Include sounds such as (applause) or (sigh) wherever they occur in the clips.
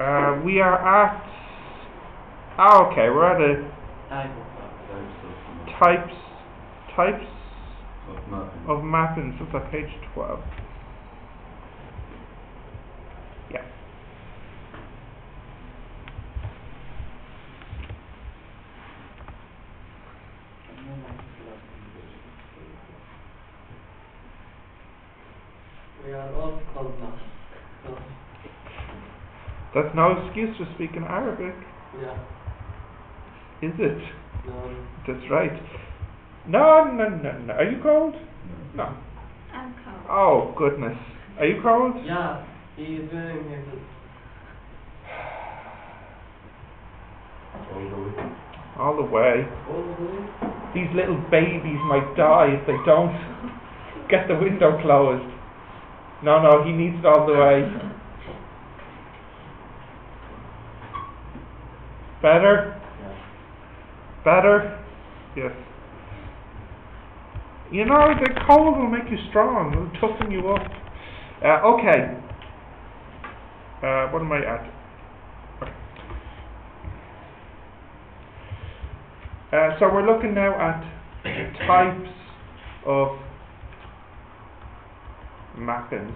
Uh, we are at. Oh, okay, we're at a. Types. Types. Of mapping. Of mapping, so it's like page 12. That's no excuse to speak in Arabic, yeah. is it? No. That's right. No, no, no, no. Are you cold? No. I'm cold. Oh goodness. Are you cold? Yeah, He's is wearing his All the way. All the way. all the way. These little babies might die if they don't get the window closed. No, no, he needs it all the way. (laughs) Better? Yeah. Better? Yes. You know, the cold will make you strong. It'll toughen you up. Uh, okay. Uh, what am I at? Uh, so we're looking now at types of mappings.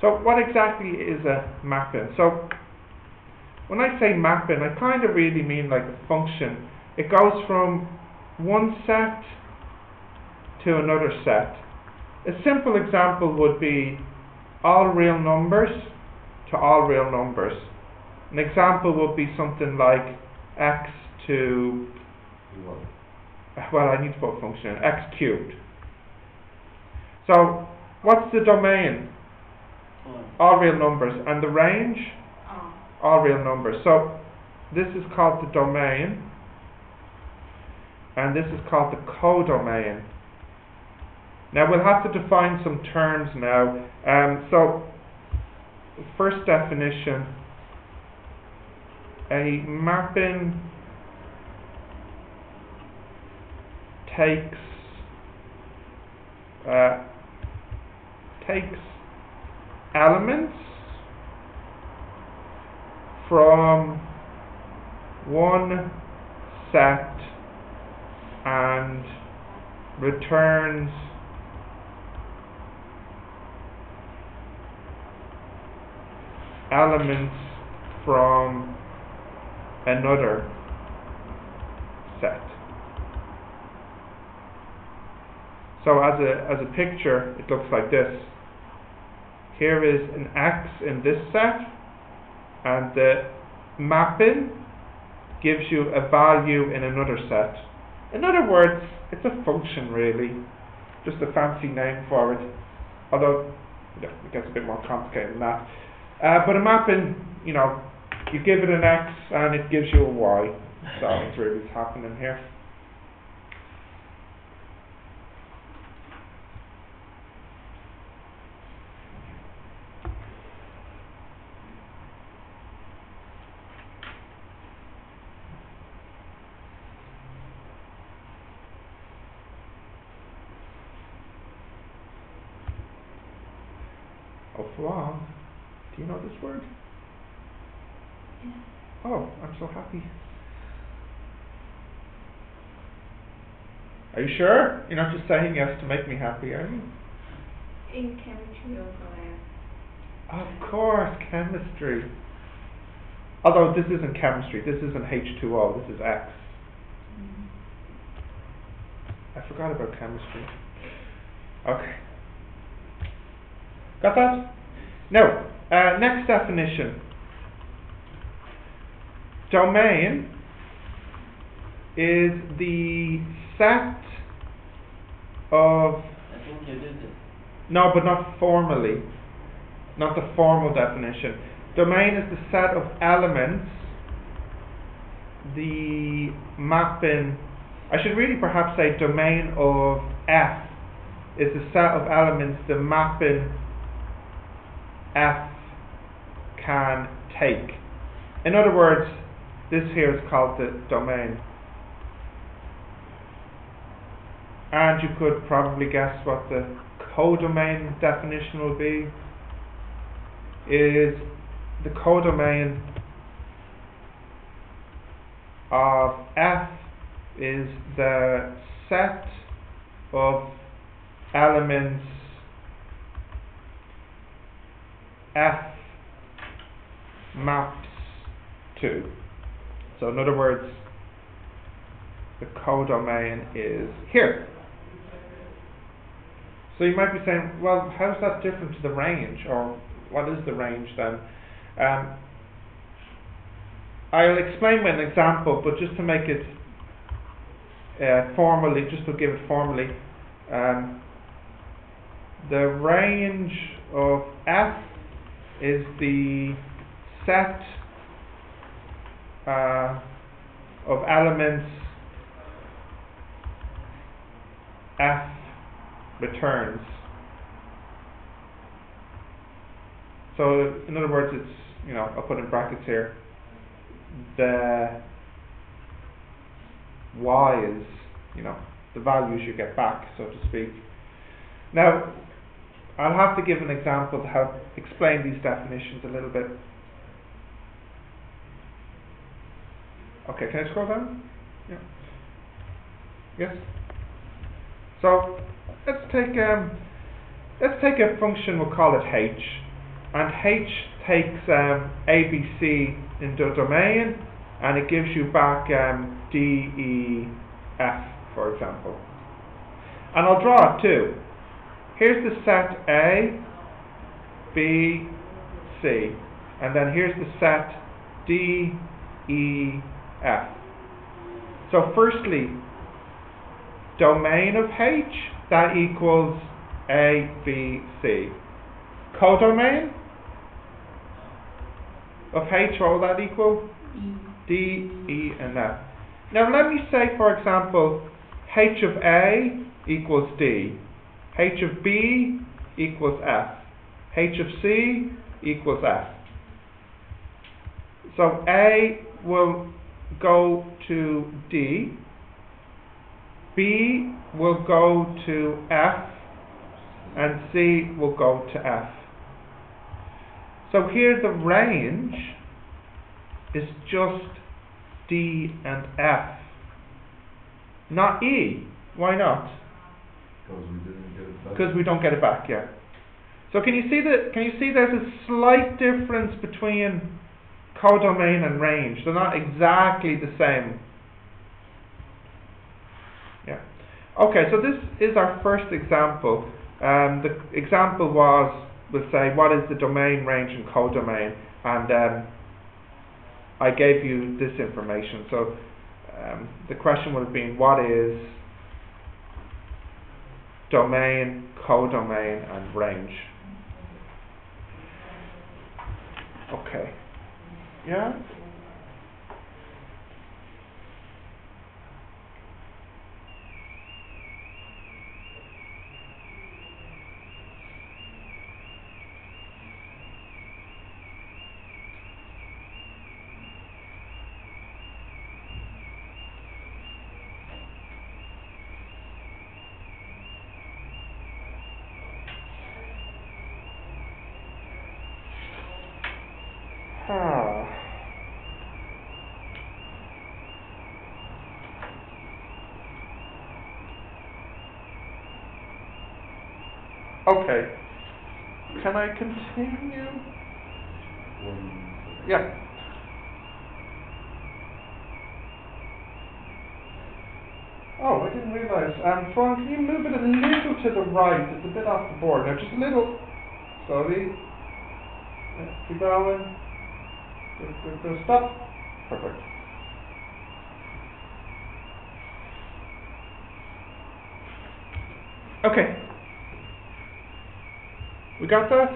So what exactly is a mapping? So when I say mapping, I kind of really mean like a function. It goes from one set to another set. A simple example would be all real numbers to all real numbers. An example would be something like x to, What? well, I need to put a function in, x cubed. So, what's the domain? All real numbers. And the range? All real numbers. So this is called the domain, and this is called the codomain. Now we'll have to define some terms now. Um, so first definition, a mapping takes uh, takes elements from one set and returns elements from another set. So as a as a picture it looks like this. Here is an X in this set and the mapping gives you a value in another set. In other words, it's a function really, just a fancy name for it. Although it gets a bit more complicated than that. Uh, but a mapping, you know, you give it an X and it gives you a Y. So that's really what's happening here. Oh, flaw. Do you know this word? Yeah. Oh, I'm so happy. Are you sure? You're not just saying yes to make me happy, are you? In chemistry also I Of course, chemistry. Although this isn't chemistry, this isn't H2O, this is X. mm, I forgot about chemistry. Okay. Got that? Now, uh, next definition. Domain is the set of I think you did it. no, but not formally. Not the formal definition. Domain is the set of elements, the mapping. I should really perhaps say domain of F is the set of elements the mapping F can take. In other words, this here is called the domain. And you could probably guess what the codomain definition will be. is the codomain of F is the set of elements F maps to. So in other words, the codomain is here. So you might be saying, well, how's that different to the range, or what is the range then? Um, I'll explain with an example, but just to make it uh, formally, just to give it formally, um, the range of F is the set uh, of elements F returns. So in other words, it's you know I'll put in brackets here. The y is you know the values you get back, so to speak. Now I'll have to give an example to help explain these definitions a little bit. Okay, can I scroll down? Yeah. Yes. So let's take um, let's take a function. We'll call it h, and h takes um, ABC in the domain, and it gives you back um, D, E, F, for example. And I'll draw it too. Here's the set A, B, C, and then here's the set D, E, F. So firstly, domain of H, that equals A, B, C. Codomain of H, what will that equal? D, E, and F. Now let me say, for example, H of A equals D. H of B equals F. H of C equals F. So A will go to D. B will go to F. And C will go to F. So here the range is just D and F, not E. Why not? Because we didn't get it back. Because we don't get it back yet. So can you see that? Can you see there's a slight difference between codomain and range? They're not exactly the same. Yeah. Okay. So this is our first example. Um, the example was, we'll say, what is the domain, range, and codomain, and um, I gave you this information. So um, the question would have been, what is domain, codomain, and range? Okay. Yeah? Okay. Can I continue? Yeah. Oh, I didn't realise. Um, Fawn, can you move it a little to the right? It's a bit off the board. Now, just a little. Slowly. Yeah, keep going. Stop. Perfect. Okay. Got that?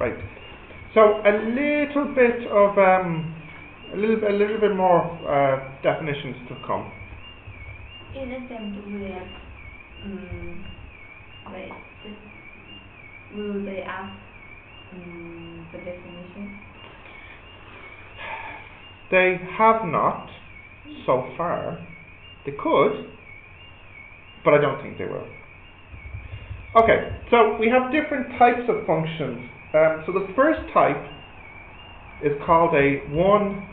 Right. So a little bit of um, a little bit, a little bit more uh, definitions to come. In assembly, um, wait, will they ask um, the definition? They have not, so far. They could, but I don't think they will. Okay, so we have different types of functions. Um, so the first type is called a one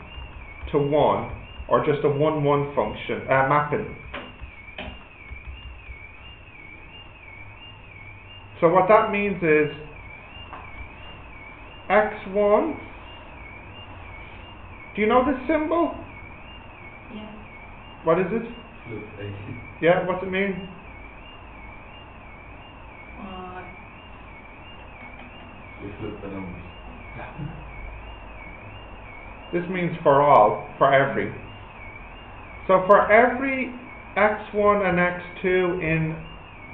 to one, or just a one one function uh, mapping. So what that means is x1. Do you know this symbol? Yeah. What is it? Flip A. Yeah, what's it mean? Uh, We flip the numbers. (laughs) This means for all, for every. So for every x1 and x2 in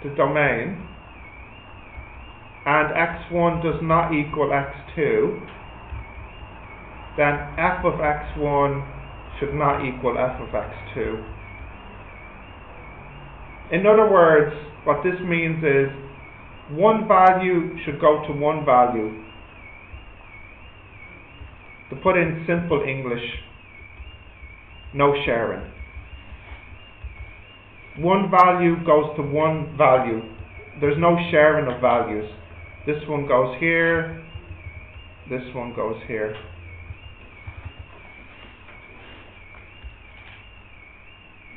the domain, and x1 does not equal x2, then f of x1 should not equal f of x2. In other words, what this means is one value should go to one value. To put in simple English, no sharing. One value goes to one value. There's no sharing of values. This one goes here, this one goes here.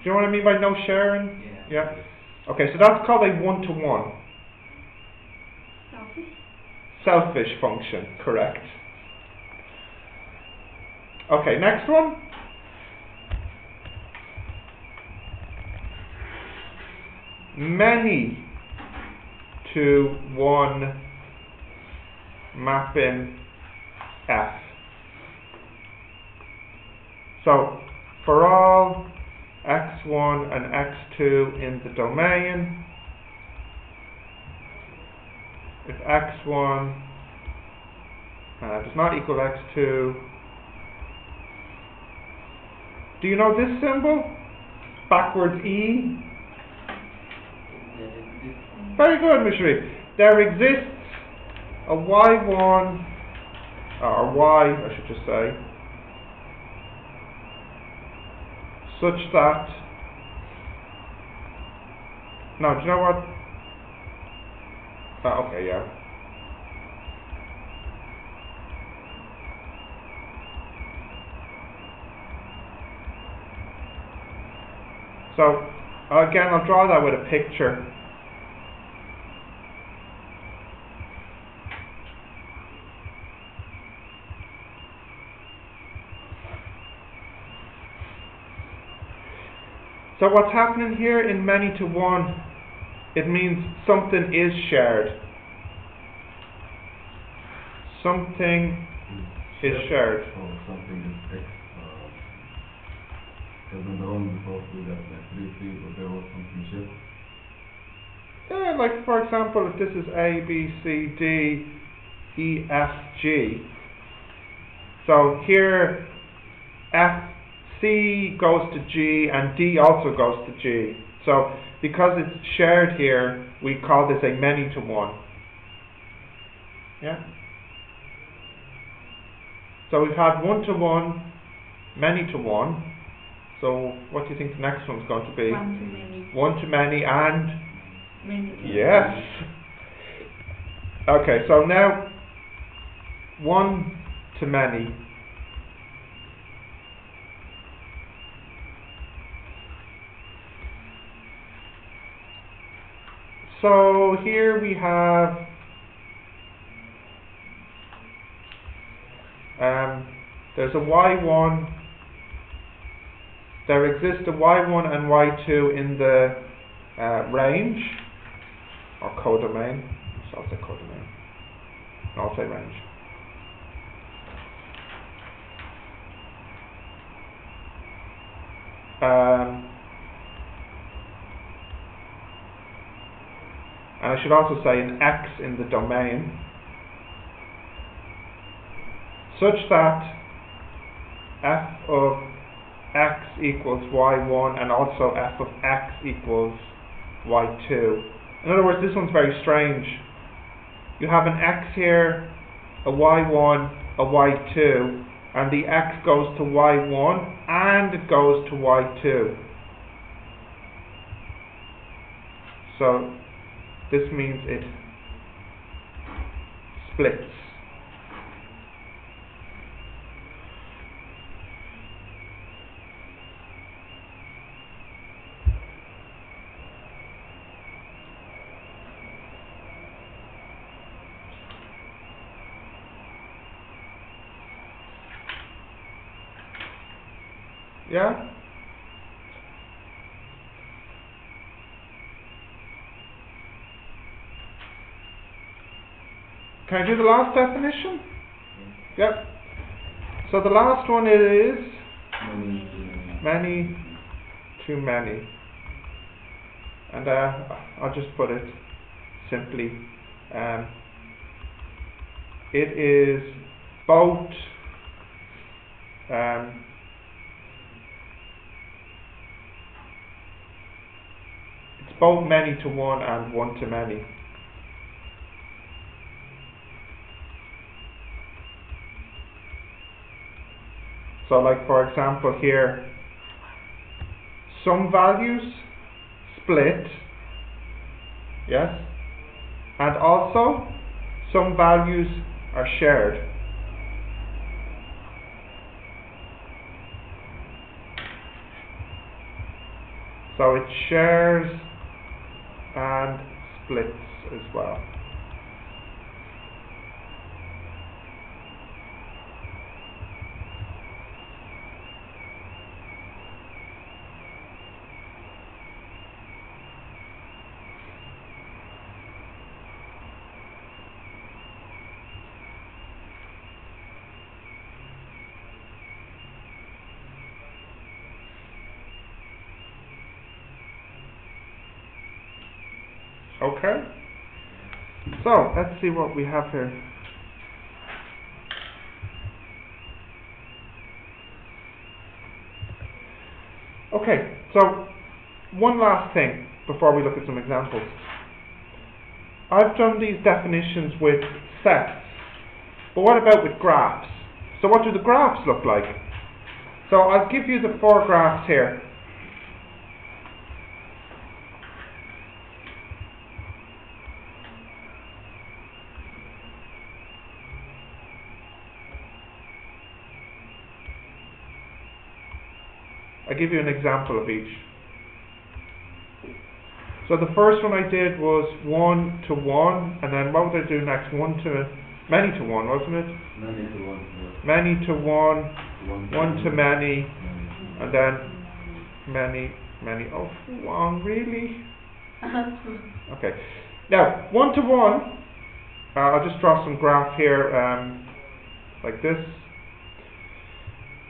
Do you know what I mean by no sharing? Yeah. Yeah. Okay, so that's called a one to one. selfish. Selfish function, correct. Okay, next one. Many to one mapping F. So, for all x1 and x2 in the domain, if x1 uh, does not equal x2, do you know this symbol? Backwards E? Very good, Mishri. There exists a y1, or y, I should just say, such that. No, do you know what? Ah, okay, yeah. So, again, I'll draw that with a picture. So what's happening here in many to one, it means something is shared. Something is shared. Or something is X. Because in the one before we got like three, three, but there was something shared. Yeah, like for example, if this is A, B, C, D, E, F, G. So here, F, C goes to G and D also goes to G. So because it's shared here, we call this a many to one. Yeah. So we've had one to one, many to one. So what do you think the next one's going to be? One to many. One to many and Many to Yes. Okay, so now one to many. So here we have um, there's a y1 there exists a y1 and y2 in the uh, range or codomain. So I'll say codomain. I'll say range. Um, and I should also say an x in the domain such that f of x equals y1 and also f of x equals y2. In other words, this one's very strange. You have an x here, a y1, a y2, and the x goes to y1 and it goes to y2. So this means it splits. Yeah? Can I do the last definition? Yep. So the last one is Many, too many. And uh, I'll just put it simply. Um, it is both um, it's both many to one and one to many. So like for example here, some values split, yes, and also some values are shared. So it shares and splits as well. Okay. So let's see what we have here. Okay, so one last thing before we look at some examples. I've done these definitions with sets, but what about with graphs? So what do the graphs look like? So I'll give you the four graphs here. I'll give you an example of each. So the first one I did was one to one, and then what would I do next? One to many to one, wasn't it? many to one, yeah. Many to one, one one to many, many. and then many, many. Oh, one really? (laughs) Okay. Now one to one. Uh, I'll just draw some graph here, um, like this.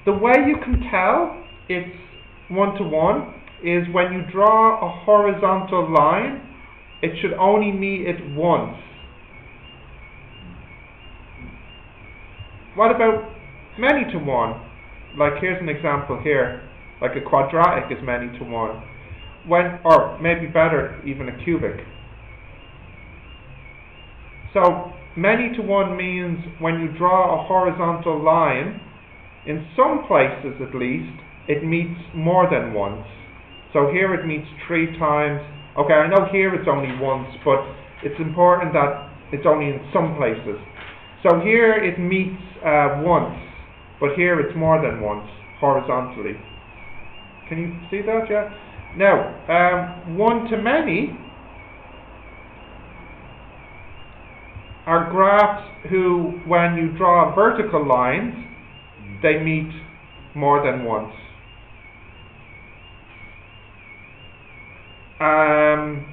The way you can tell it's one to one is when you draw a horizontal line, it should only meet it once. What about many to one? Like here's an example here, like a quadratic is many to one. When, or maybe better, even a cubic. So many to one means when you draw a horizontal line, in some places at least, it meets more than once. So here it meets three times. Okay, I know here it's only once, but it's important that it's only in some places. So here it meets uh, once, but here it's more than once horizontally. Can you see that? Yeah. Now, um, one to many are graphs who, when you draw vertical lines, they meet more than once. Um,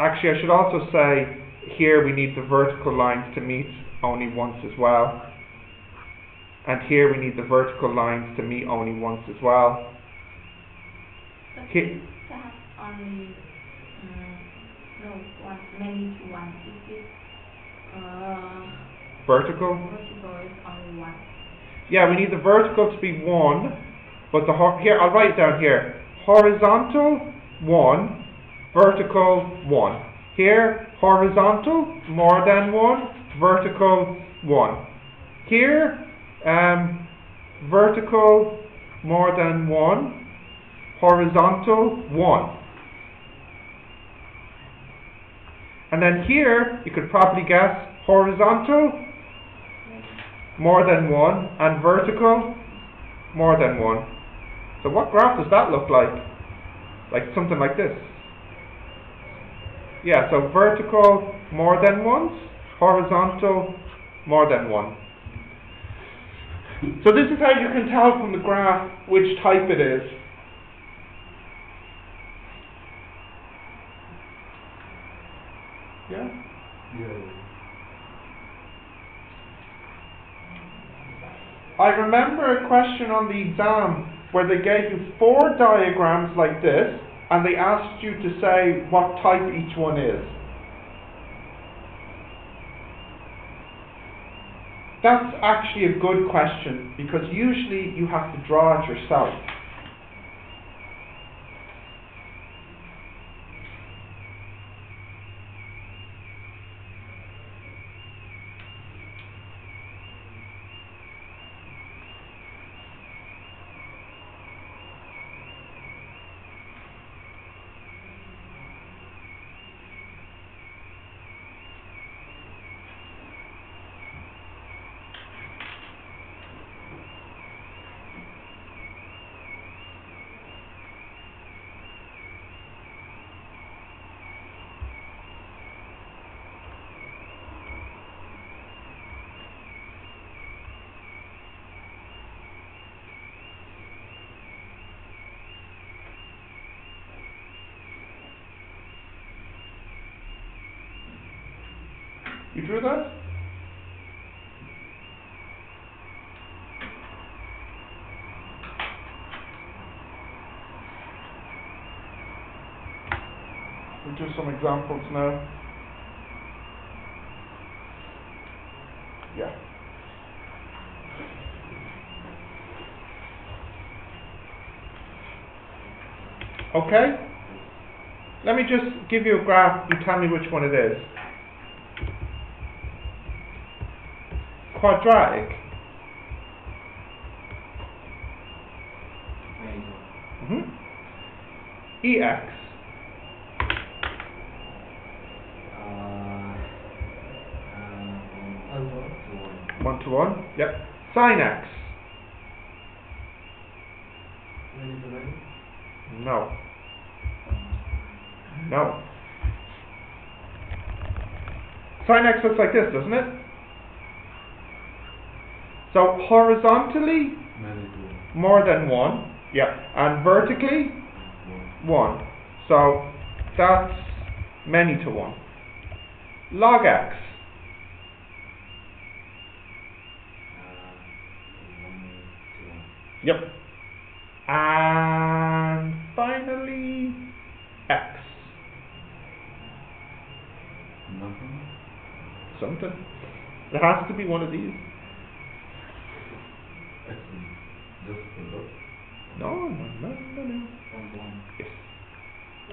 actually, I should also say here we need the vertical lines to meet only once as well. And here we need the vertical lines to meet only once as well. But He- to have only um, no one many to one if it uh Vertical? vertical is only one. Yeah, we need the vertical to be 1, but the here I'll write it down here. Horizontal 1, vertical 1. Here horizontal more than 1, vertical 1. Here, um, vertical more than 1, horizontal 1. And then here, you could probably guess horizontal more than 1 and vertical more than 1. So what graph does that look like? Like something like this. Yeah, so vertical more than once, horizontal more than one. So this is how you can tell from the graph which type it is. Yeah? Yeah. I remember a question on the exam where they gave you four diagrams like this and they asked you to say what type each one is. That's actually a good question because usually you have to draw it yourself. You drew that? We'll do some examples now. Yeah. Okay? Let me just give you a graph, you tell me which one it is. Quadratic. Good. hmm EX. Uh, uh, one to one. One to one. Yep. Sin X. Many to many. No. No. Sin X looks like this, doesn't it? So horizontally, more than one. Yeah. And vertically, one. So that's many to one. Log X. Uh, one to one. Yep. And finally, X. Nothing. Something. There has to be one of these. X is just a. No, no, no, no, no. One to one. Yes.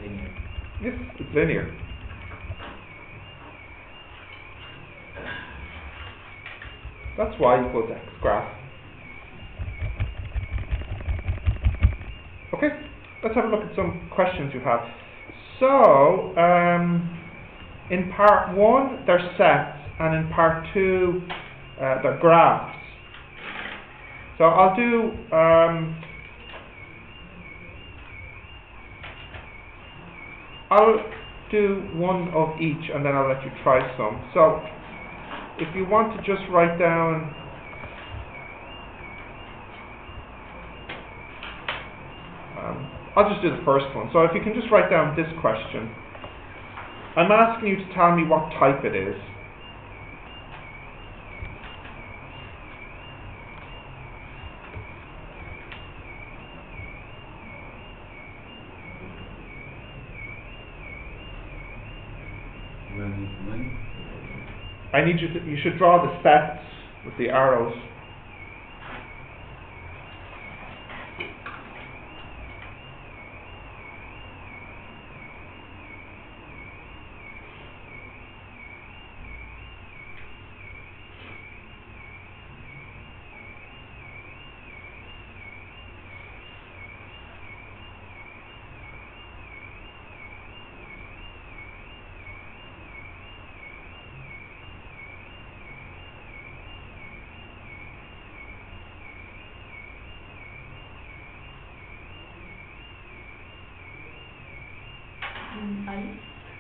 Linear. Yes, it's linear. That's y equals x graph. Okay, let's have a look at some questions you have. So, um, in part one, they're sets, and in part two, uh, they're graphs. So I'll do um, I'll do one of each and then I'll let you try some. So, if you want to just write down um, I'll just do the first one. So if you can just write down this question. I'm asking you to tell me what type it is. Many to many. I need you to, you should draw the sets with the arrows.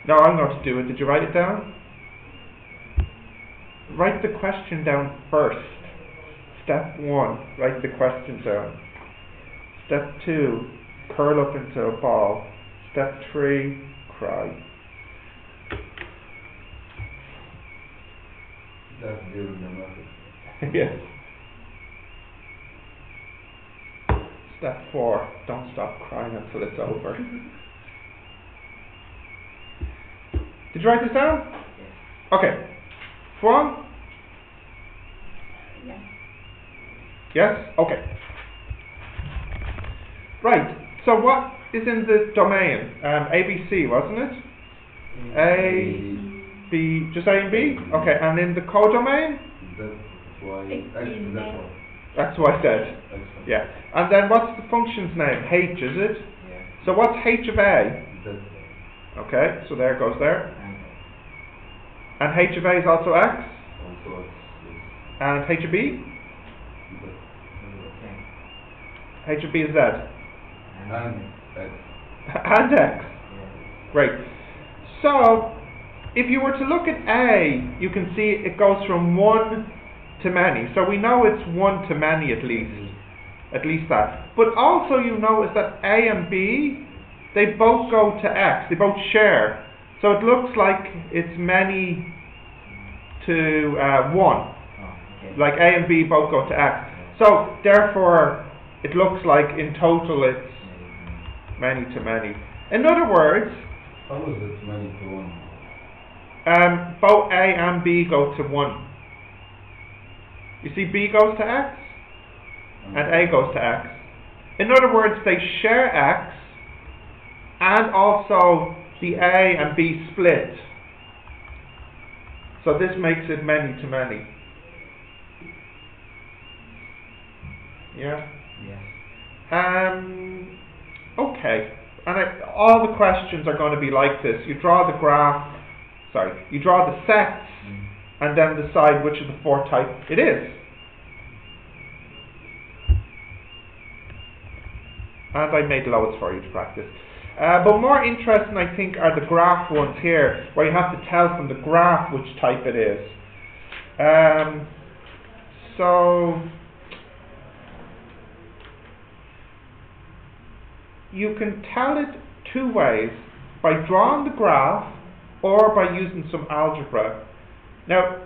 No, I'm going to do it. Did you write it down? Write the question down first. Step one, write the question down. Step two, curl up into a ball. Step three, cry. That's during the method. yes. Step four, don't stop crying until it's over. (laughs) Did you write this down? Yes. Okay. Fuan? Yes. Yes? Okay. Right. So what is in the domain? Um, ABC, wasn't it? A, B, just A and B? Okay. And in the codomain? That's why, It's actually, that's why. That's what I said. Yeah. And then what's the function's name? H, is it? Yeah. So what's H of A? Okay, so there it goes there. And H of A is also X? And H of B? H of B is Z. And (laughs) X. and X. Great. So, if you were to look at A, you can see it goes from one to many. So we know it's one to many at least. At least that. But also you notice that A and B, they both go to X. They both share. So it looks like it's many to uh, one. Oh, okay. Like A and B both go to X. So therefore, it looks like in total it's many to many. In other words, How is it many to one? um, both A and B go to 1. You see B goes to X and A goes to X. In other words, they share X and also the A and B split. So this makes it many to many. Yeah? Yes. Um, okay. And I, all the questions are going to be like this. You draw the graph, sorry, you draw the sets Mm. and then decide which of the four types it is. And I made loads for you to practice. Uh, but more interesting, I think, are the graph ones here, where you have to tell from the graph which type it is. Um, so, you can tell it two ways by drawing the graph or by using some algebra. Now,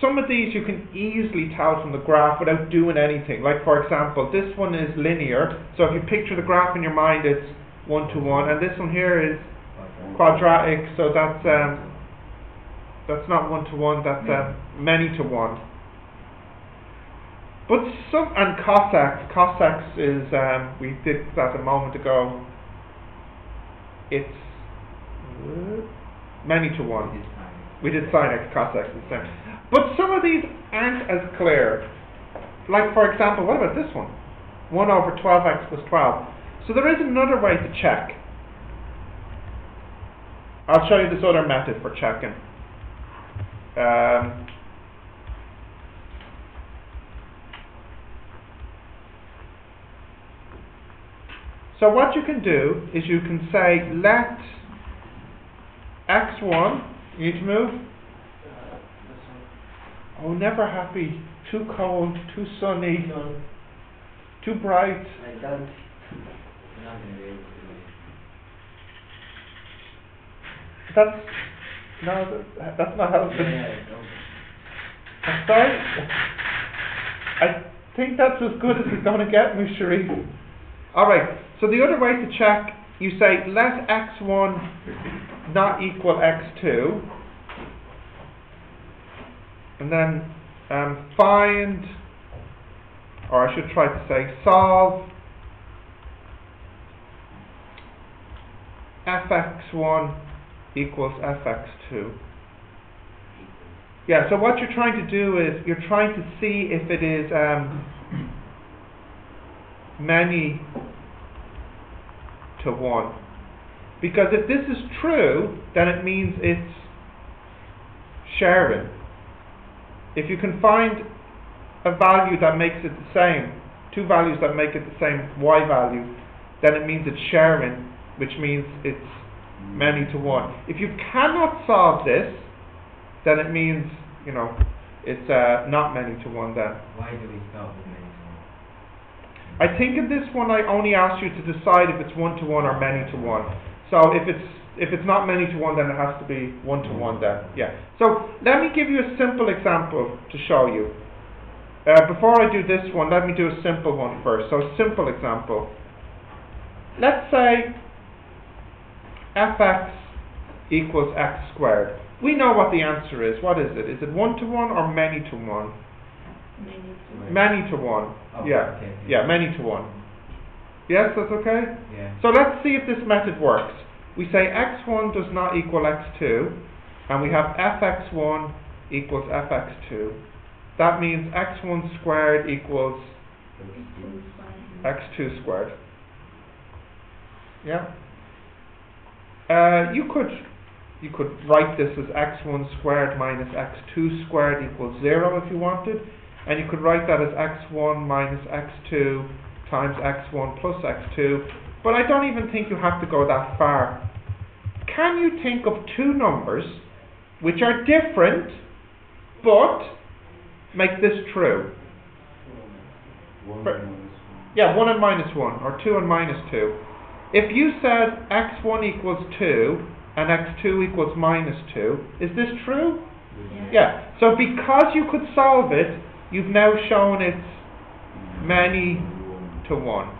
some of these you can easily tell from the graph without doing anything. Like, for example, this one is linear, so if you picture the graph in your mind, it's one to one, and this one here is quadratic, so that's um, that's not one to one, that's um, many to one. But some and cos x, Cossacks is um, we did that a moment ago. It's many to one. We did sin x cos x the same. But some of these aren't as clear. Like for example, what about this one? 1 over 12x plus 12. So there is another way to check. I'll show you this other method for checking. Um, so what you can do is you can say let x1, you need to move, Oh, never happy. Too cold, too sunny, too bright. I don't. I'm not gonna be able to do it. That's no, that's not helping. Yeah, don't. I'm sorry. I think that's as good as it's going to get me, Sharif. All right. So the other way to check, you say let x1 not equal x2, and then um, find, or I should try to say solve fx1 equals fx2. Yeah, so what you're trying to do is you're trying to see if it is um, many to one. Because if this is true, then it means it's sharing. If you can find a value that makes it the same, two values that make it the same y value, then it means it's sharing, which means it's many to one. If you cannot solve this, then it means, you know, it's uh, not many to one then. Why do we start with many to one? I think in this one I only asked you to decide if it's one to one or many to one. So if it's if it's not many to one, then it has to be one to one. Then yeah. So let me give you a simple example to show you. Uh, before I do this one, let me do a simple one first. So a simple example. Let's say fx equals x squared. We know what the answer is. What is it? Is it one to one or many to one? Many to Right. Many to one. Oh, Yeah. okay. Yeah, many to one. Yes, that's okay? Yeah. So let's see if this method works. We say x1 does not equal x2, and we have fx1 equals fx2. That means x1 squared equals x2 squared. Yeah? Uh, you could you could write this as x1 squared minus x2 squared equals 0 if you wanted, and you could write that as x1 minus x2 times x1 plus x2, but I don't even think you have to go that far. Can you think of two numbers which are different but make this true? One one. Yeah, 1 and minus 1, or 2 and minus 2. If you said x1 equals 2 and x2 equals minus 2, is this true? Yeah. Yeah. So because you could solve it, you've now shown it's many to 1.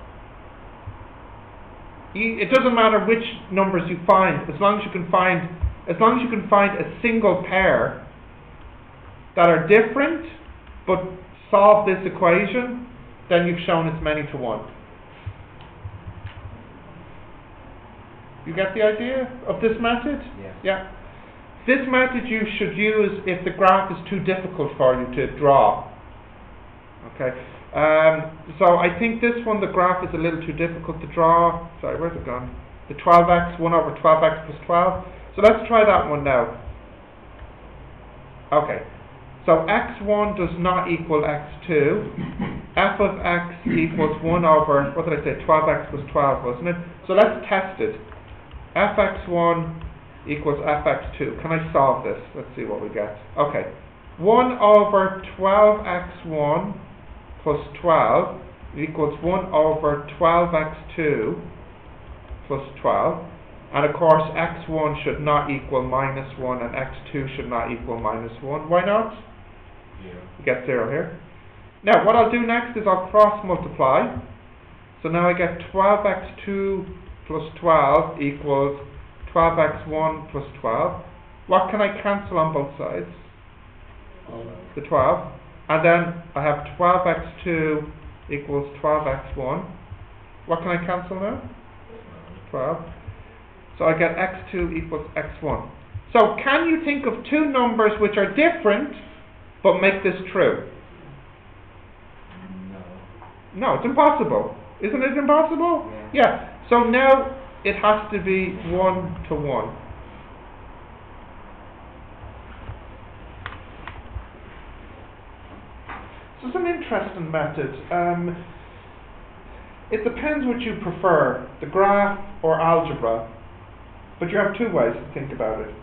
You, it doesn't matter which numbers you find, as long as you can find, as long as you can find a single pair that are different, but solve this equation, then you've shown it's many to 1. You get the idea of this method? Yeah. Yeah. This method you should use if the graph is too difficult for you to draw. Okay. Um, so I think this one, the graph is a little too difficult to draw. Sorry, where's it gone? The 12x, 1 over 12x plus 12. So let's try that one now. Okay. So x1 does not equal x2. (coughs) f of x equals 1 over, what did I say, 12x plus 12, wasn't it? So let's test it. fx1 equals fx2. Can I solve this? Let's see what we get. Okay. 1 over 12x1 plus 12 equals 1 over 12x2 plus 12. And of course, x1 should not equal minus 1 and x2 should not equal minus 1. Why not? Zero. You get 0 here. Now, what I'll do next is I'll cross multiply. So now I get 12x2 plus 12 equals 12x1 plus 12. What can I cancel on both sides? The 12. And then I have 12x2 equals 12x1. What can I cancel now? 12. So I get x2 equals x1. So can you think of two numbers which are different but make this true? No. No, it's impossible. Isn't it impossible? Yeah. yeah. So now it has to be 1 to 1. There's an interesting method. Um, it depends what you prefer, the graph or algebra, but you have two ways to think about it.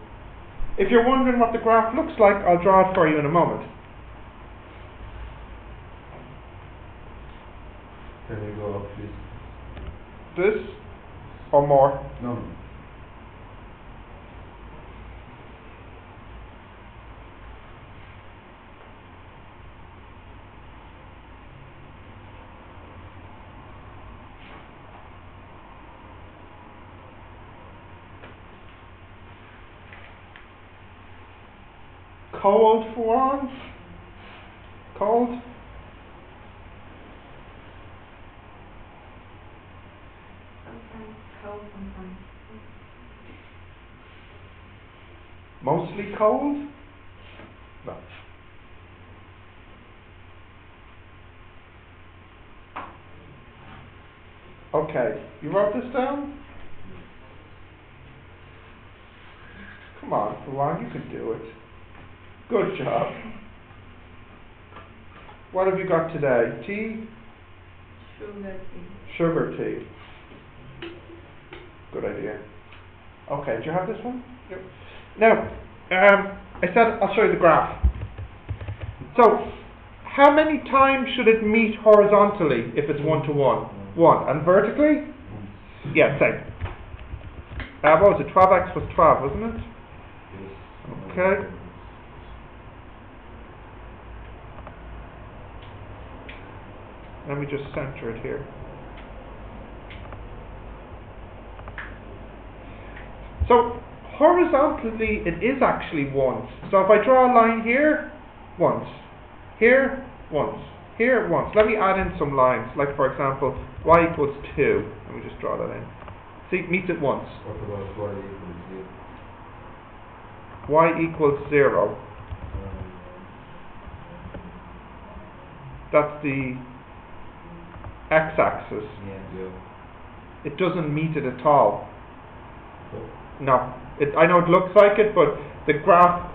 If you're wondering what the graph looks like, I'll draw it for you in a moment. Can you go up, please? This or more? No. Cold? No. Okay, you wrote this down? Come on, Fuan, you can do it. Good job. What have you got today? Tea? Sugar tea. Sugar tea. Good idea. Okay, do you have this one? Yep. Now, um, I said I'll show you the graph. So, how many times should it meet horizontally if it's one to one? One. And vertically? Yeah, same. Uh, what was it? 12x was 12, wasn't it? Okay. Let me just center it here. So horizontally it is actually once. So if I draw a line here, once. Here, once. Here, once. Let me add in some lines. Like for example, y equals 2. Let me just draw that in. See, it meets it once. What about y equals zero? y equals 0. That's the x-axis. Yeah. Yeah. It doesn't meet it at all. No, it, I know it looks like it, but the graph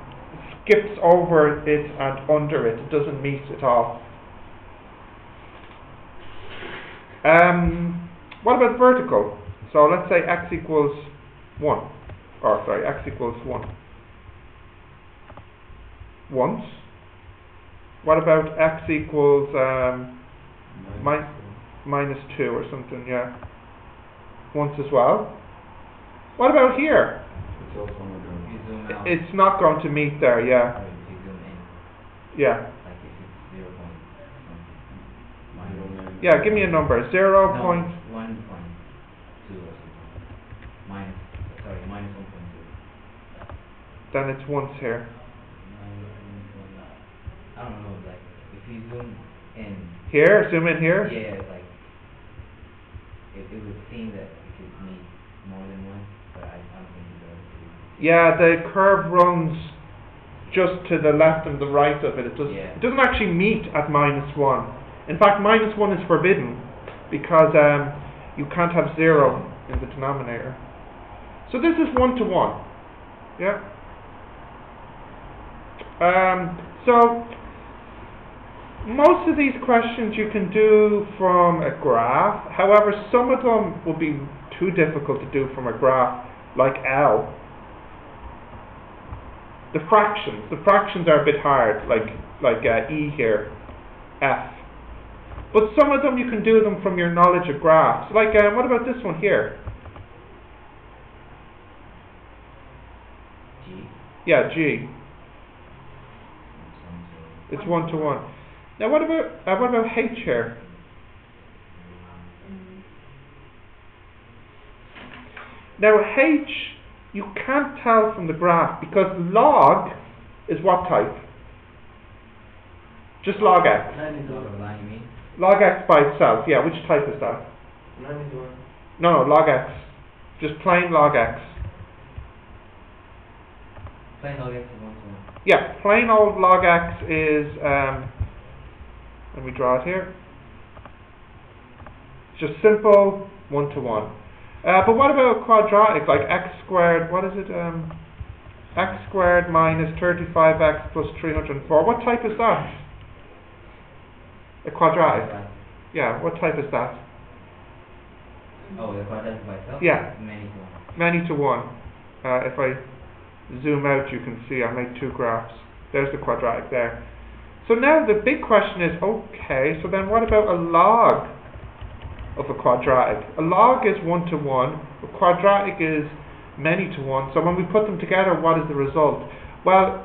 skips over it and under it. It doesn't meet at all. Um, what about vertical? So let's say x equals 1. Or sorry, x equals 1. Once. What about x equals um, minus Mi- minus 2 or something, yeah. Once as well. What about here? It's also not going you zoom out, It's not going to meet there, yeah. or if you zoom in, Yeah. like if it's zero point something. Zero minus- nine. Yeah, give me a number. Zero No, point. one point two or something. Minus, sorry, minus one point two. Then it's once here. I don't know, like, if you zoom in, Here, zoom in here. yeah, like, it, it would seem that it could meet more than one, but I, I don't think it does. Yeah, the curve runs just to the left and the right of it. It doesn't. Yeah. It doesn't actually meet at minus one. In fact, minus one is forbidden because um, you can't have zero in the denominator. So this is one to one. Yeah. Um, so most of these questions you can do from a graph. However, some of them will be too difficult to do from a graph, like L. The fractions, the fractions are a bit hard, like like uh, E here, F. But some of them you can do them from your knowledge of graphs. Like, um, what about this one here? G, Yeah, G. it's one to, one. Now, what about uh, what about H here? Mm, Now, H, you can't tell from the graph because log is what type? Just log x. log line? Log x by itself, yeah, which type is that? No, no, log x. Just plain log x. Plain log x is one to one. Yeah, plain old log x is, um, let me draw it here. It's just simple one to one. Uh, but what about quadratic, like x squared, what is it, um, x squared minus 35x plus 304, what type is that? A quadratic, yeah, what type is that? Oh, the quadratic by itself? Yeah. Many to one. Many to one. Uh, if I zoom out, you can see I made two graphs. There's the quadratic there. So now the big question is, okay, so then what about a log of a quadratic? A log is one to one, a quadratic is many to one. So when we put them together, what is the result? Well,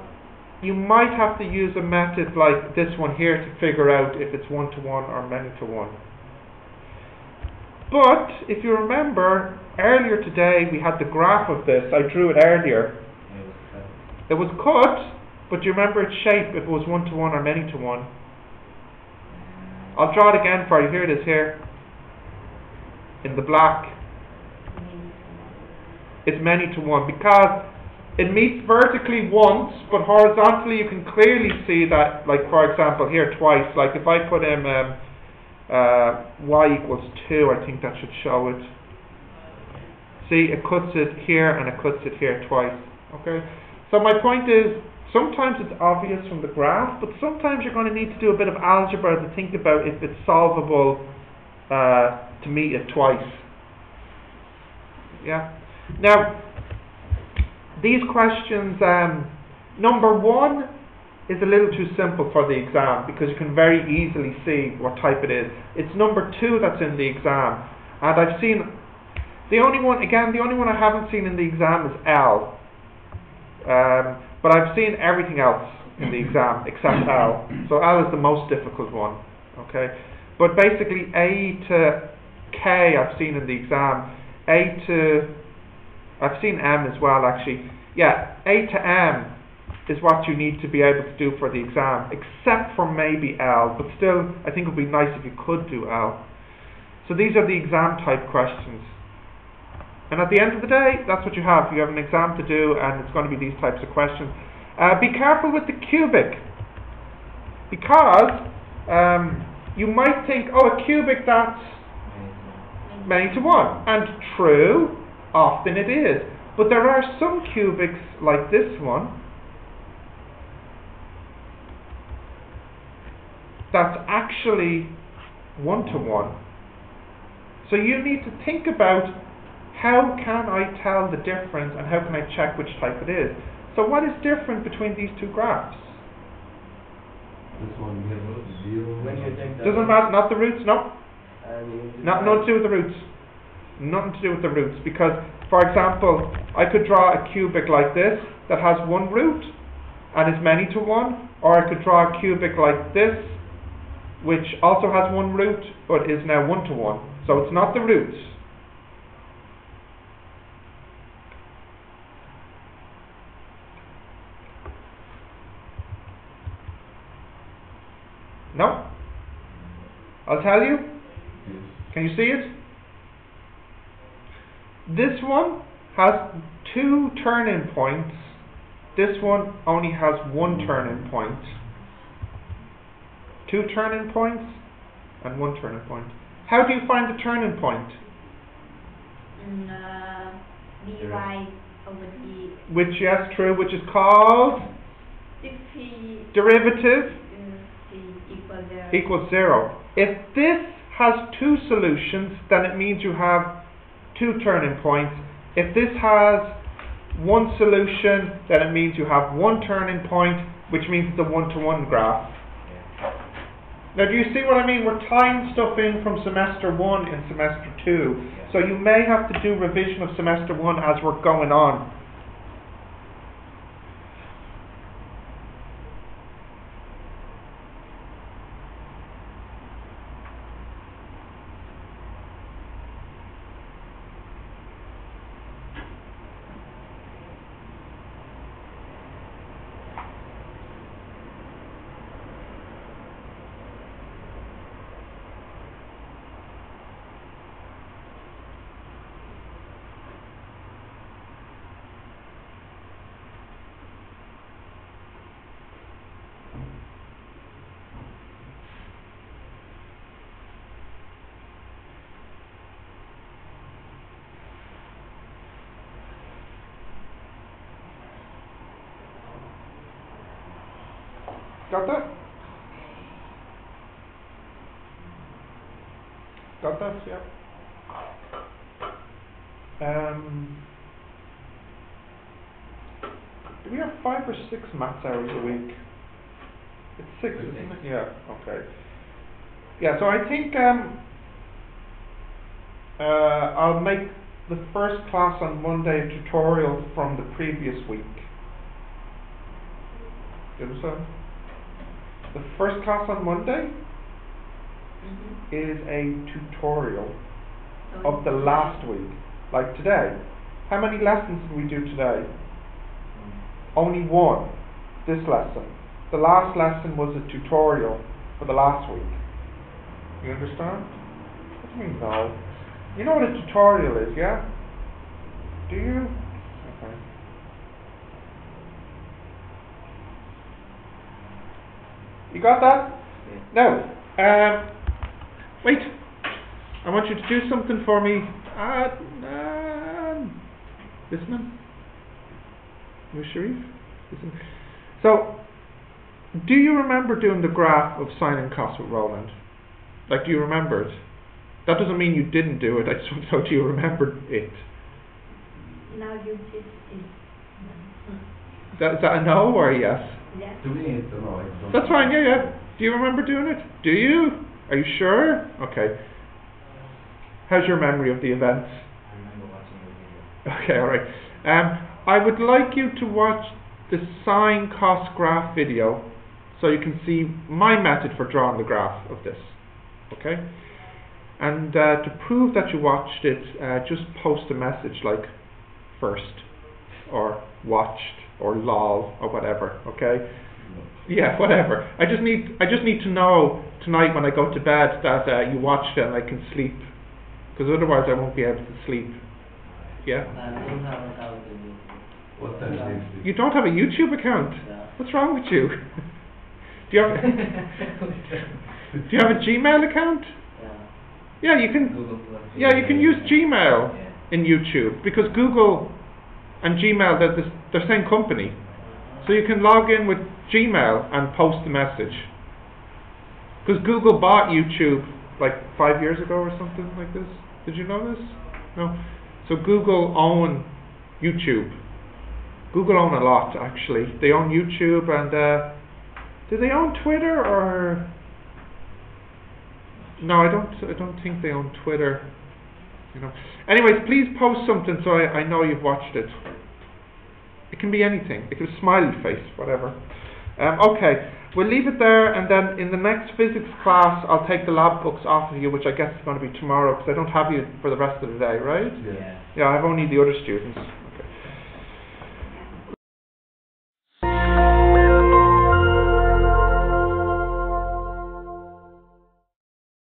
you might have to use a method like this one here to figure out if it's one to one or many to one. But if you remember, earlier today we had the graph of this. I drew it earlier. It was cut. but do you remember its shape if it was one to one or many to one? I'll draw it again for you. Here it is here. In the black. It's many to one because it meets vertically once, but horizontally you can clearly see that, like for example here twice. Like if I put in um, uh, y equals 2, I think that should show it. See, it cuts it here and it cuts it here twice. Okay? So my point is, sometimes it's obvious from the graph, but sometimes you're going to need to do a bit of algebra to think about if it's solvable uh, to meet it twice. Yeah? Now, these questions, um, number one is a little too simple for the exam because you can very easily see what type it is. It's number two that's in the exam, and I've seen the only one again. The only one I haven't seen in the exam is L, um, but I've seen everything else in the exam except L. So L is the most difficult one. Okay, but basically A to K I've seen in the exam. A to I've seen M as well actually. Yeah, A to M is what you need to be able to do for the exam, except for maybe L, but still, I think it would be nice if you could do L. So these are the exam type questions. And at the end of the day, that's what you have. You have an exam to do, and it's going to be these types of questions. Uh, be careful with the cubic, because um, you might think, oh, a cubic that's many to one. And true, often it is. But there are some cubics like this one that's actually one to one. So you need to think about how can I tell the difference and how can I check which type it is. So what is different between these two graphs? This one we zero. When you take the. Doesn't matter, not the roots, no. Uh, Not, nothing to do with the roots. Nothing to do with the roots. Because, for example, I could draw a cubic like this that has one root and is many to one, or I could draw a cubic like this which also has one root but is now one to one. So it's not the roots. No? I'll tell you. Yes. Can you see it? This one has two turn-in points. This one only has one turn-in point. Two turn-in points and one turn-in point. How do you find the turn-in point? And, uh, dy over d, Which, yes, true, which is called if he, derivative he zero. equals zero. If this has two solutions, then it means you have two turning points. If this has one solution, then it means you have one turning point, which means it's a one-to-one graph. Now, do you see what I mean? We're tying stuff in from semester one and semester two. So you may have to do revision of semester one as we're going on. Got that? Got that? Yeah. Um, do we have five or six maths hours a week? It's six, Six. isn't it? Yeah. Okay. Yeah. So I think um, uh, I'll make the first class on Monday a tutorial from the previous week. You understand? The first class on Monday Mhm. is a tutorial So of the last week. Like today. How many lessons did we do today? Only one. This lesson. The last lesson was a tutorial for the last week. You understand? What do you mean no? You know what a tutorial is, yeah? Do you? Okay. You got that? No. um, wait. I want you to do something for me. Uh, um, listen. Miss Sharif? Listen. So, do you remember doing the graph of sine and cos with Roland? Like, do you remember it? That doesn't mean you didn't do it. I just want to know, do you remember it? Now you did this. that, is that a no or a yes? Yes. To me, it's a no. That's fine, yeah, yeah. Do you remember doing it? Do you? Are you sure? Okay. How's your memory of the events? I remember watching the video. Okay, alright. Um, I would like you to watch the sine cos graph video so you can see my method for drawing the graph of this. Okay? And uh, to prove that you watched it, uh, just post a message like first or watched or lol or whatever. Okay? Yeah, whatever. I just need I just need to know tonight when I go to bed that uh, you watched it and I can sleep. Because otherwise I won't be able to sleep. Yeah? I don't have account in YouTube. What time is it? You don't have a YouTube account? Yeah. What's wrong with you? (laughs) do you have (laughs) Do you have a Gmail account? Yeah. Yeah, you can Google Yeah, you can use Gmail Yeah. in YouTube because Google and Gmail they're the they're same company. Uh-huh. So you can log in with Gmail and post a message. Because Google bought YouTube like five years ago or something like this. Did you know this? No. So Google own YouTube. Google own a lot actually. They own YouTube and uh, do they own Twitter or? No, I don't. I don't think they own Twitter. You know. Anyways, please post something so I, I know you've watched it. It can be anything. It can be a smiley face, whatever. Um, okay, we'll leave it there, and then in the next physics class, I'll take the lab books off of you, which I guess is going to be tomorrow, because I don't have you for the rest of the day, right? Yeah. Yeah, I have only the other students.